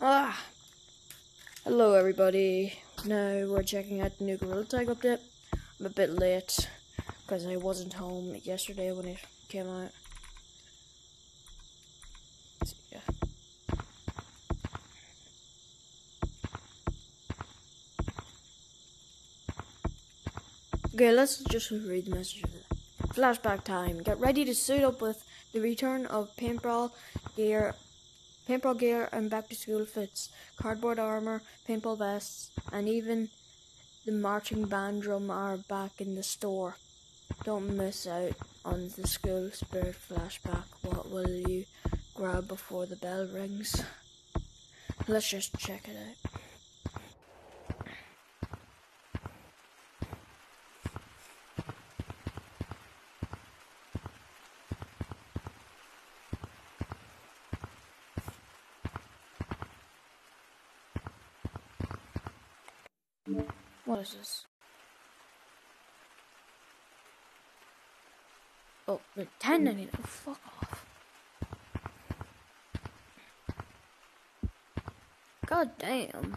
Ah. Hello everybody. Now we're checking out the new Gorilla Tag update. I'm a bit late because I wasn't home yesterday when it came out. Okay, let's just read the message. Flashback time. Get ready to suit up with the return of paintball gear, paintball gear and back to school fits, cardboard armor, paintball vests, and even the marching band drum are back in the store. Don't miss out on the school spirit flashback. What will you grab before the bell rings? Let's just check it out. What is this? Oh, the 1099. Oh, fuck off. God damn.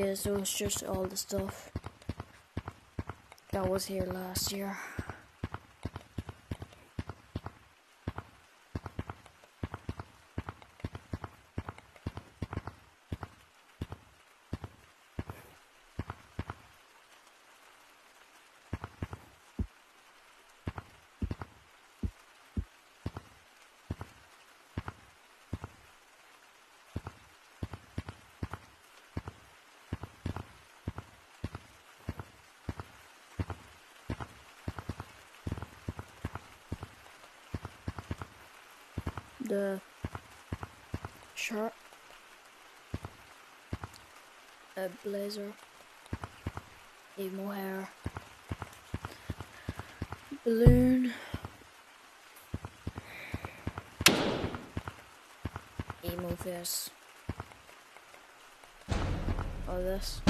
Yeah, so it's just all the stuff that was here last year. The shirt, a blazer, emo hair, balloon, emo face, all this.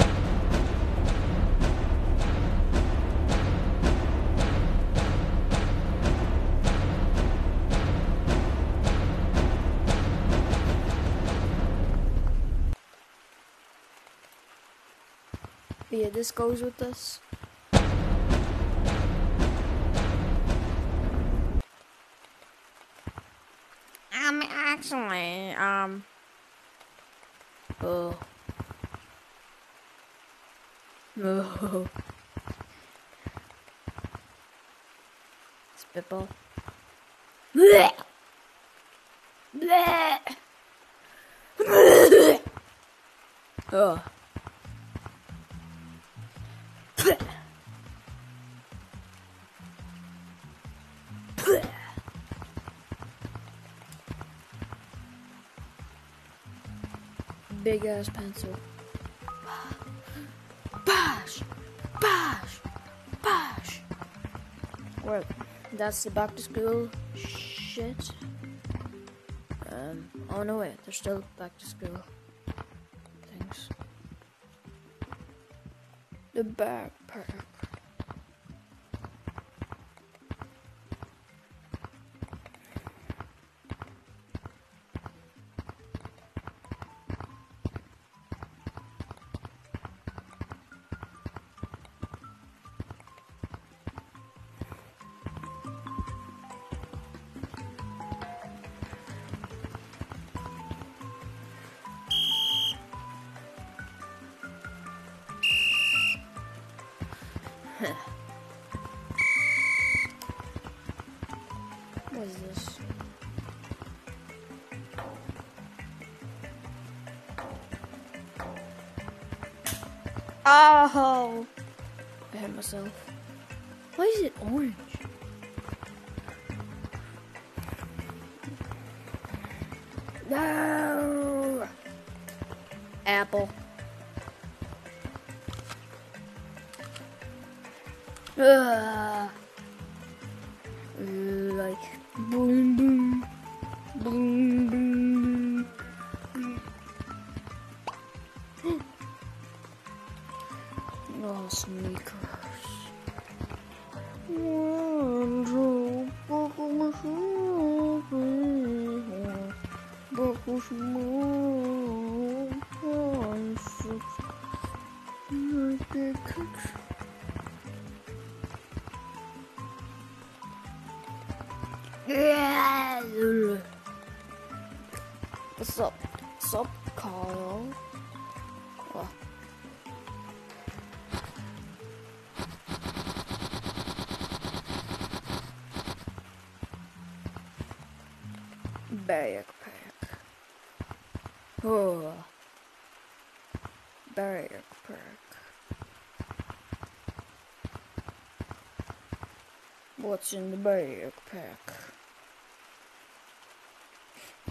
But yeah, this goes with this. Um, actually, um, Oh. Oh. Spitball. bleh. Bleh. Oh. Big ass pencil. Bash! Bash! Bash! Well, that's the back to school shit. Um, oh no wait, they're still back to school The backpack. Oh! I hit myself. Why is it orange? No! Apple. Uh, like boom boom boom. Sneakers. Two, buckle my shoes. Buckle small. One, six. Big kicks. What's up? What's up, Carl? Oh. Backpack. Oh. Backpack. What's in the backpack?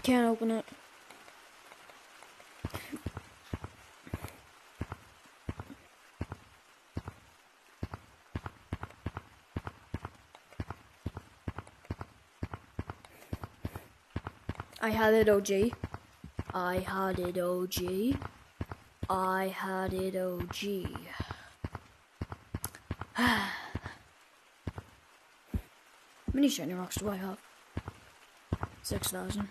Can't open it. I had it OG. I had it OG. I had it OG. How many shiny rocks do I have? 6,000.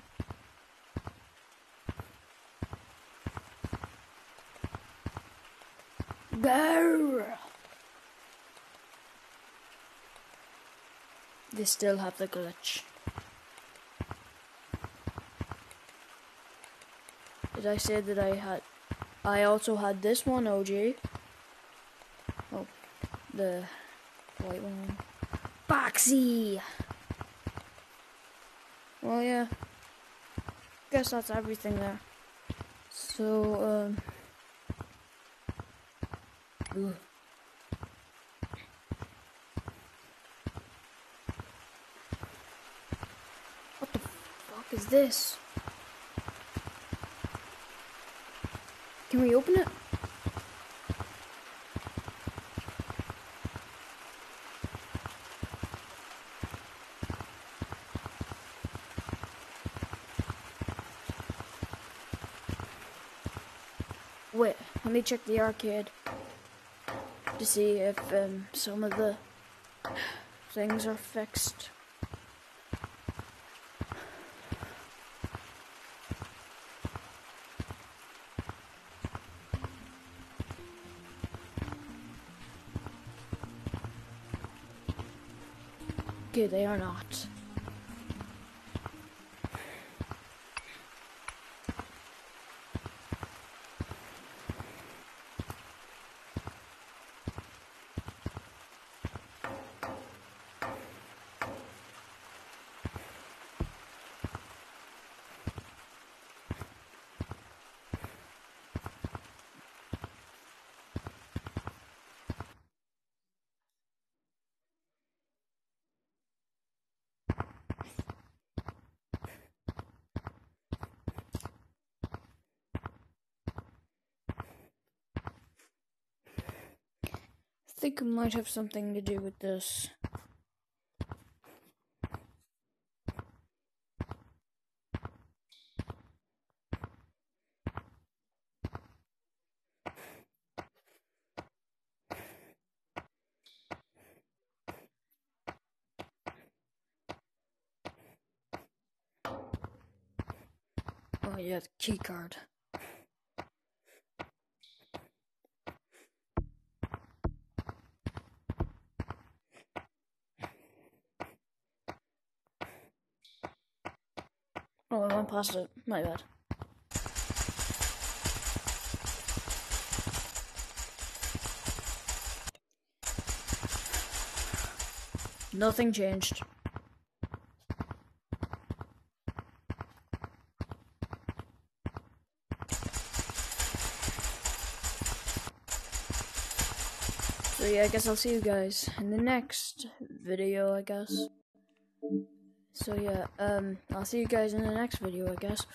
Go! They still have the glitch. Did I say that I had... I also had this one, OG. Oh, the white one. Boxy! Well, yeah. Guess that's everything there. So, um... What the fuck is this? Can we open it? Wait, let me check the arcade to see if um, some of the things are fixed. Okay, they are not. I think it might have something to do with this. Oh yeah, the key card. Oh, I went past it. My bad. Nothing changed. So yeah, I guess I'll see you guys in the next video, I guess. So yeah, um, I'll see you guys in the next video, I guess.